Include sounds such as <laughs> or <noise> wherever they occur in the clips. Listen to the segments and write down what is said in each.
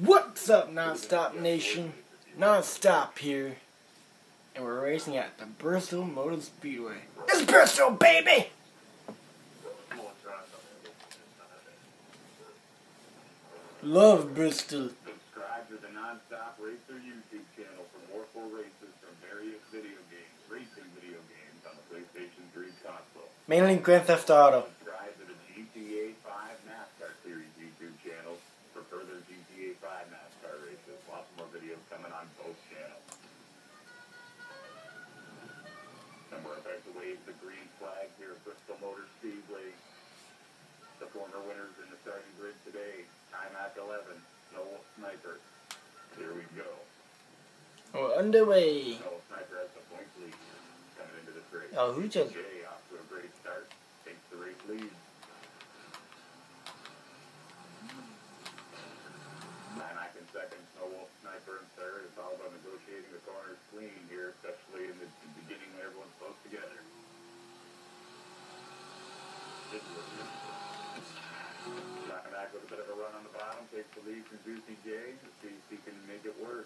What's up, Nonstop Nation? Nonstop here. And we're racing at the Bristol Motor Speedway. It's Bristol, baby! Love Bristol. Subscribe to the Nonstop Racer YouTube channel for more full races from various video games, racing video games on the PlayStation 3 console. Mainly Grand Theft Auto. Subscribe to the GTA 5 NASCAR Series YouTube channel for further GTA 5 NASCAR races. Lots more videos coming on both channels. And we're about to wave the green flag here at Bristol Motor Speedway. The former winners in the starting grid today. Time at 11. Noel Sniper. Here we go. We're underway. Noel Sniper has the point lead. Coming into race. Oh, who just- Jay off to a great start. Takes the race lead. Nymack in second. Noel Sniper in third. It's all about negotiating the corners clean here, especially in the beginning when everyone's close together. Nymack with a bit of a run on the bottom. Takes the lead from Juicy J. to see if he can make it work.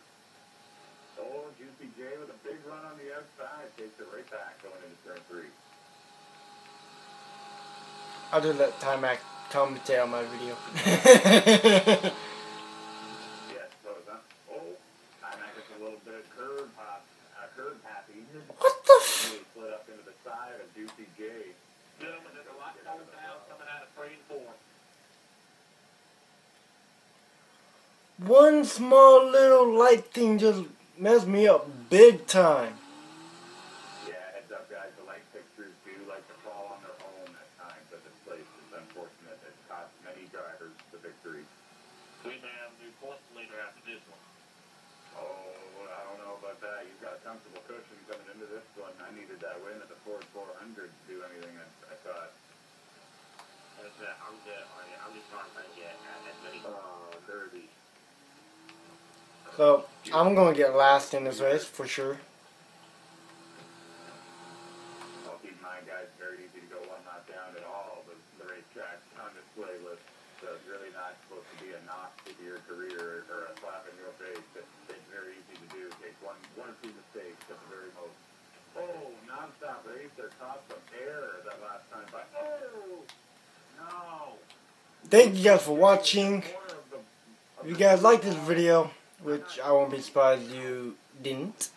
Oh, Juicy J with a big run on the outside. Takes it right back going into turn three. I'll do that time act commentate on my video. <laughs> Yes, so not. Oh, Nymack gets a little bit of curve hop, uh, curve happy. what the f- Really split up into the side of Juicy J. Gentlemen, there's a lot going down coming out of three and four. One small little light thing just messed me up big time. Yeah, heads up, guys. The light fixtures do like to fall on their own at times at this place. It's unfortunate. It cost many drivers the victory. We may have new points leader after this one. Oh, I don't know about that. You've got comfortable cushion coming into this one. I needed that win at the Ford 400 to do anything. I, I thought. That's that. I'm just, I'm just trying to think yet. So, I'm gonna get last in this race for sure. Well, keep in mind, guys, very easy to go one knot down at all. The, the racetrack on this playlist, so it's uh, really not supposed to be a knock to your career or a slap in your face. It's, it's very easy to do. Take one, one or two mistakes at the very most. Oh, nonstop racer caught some air that last time, but oh, no. Thank you guys for watching. Corner of the- of If you guys like this video, which I won't be surprised you didn't.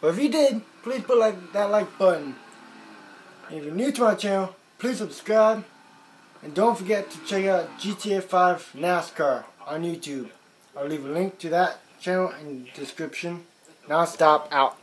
But if you did, please put like that like button. And if you're new to my channel, please subscribe. And don't forget to check out GTA 5 NASCAR on YouTube. I'll leave a link to that channel in the description. Non-stop out.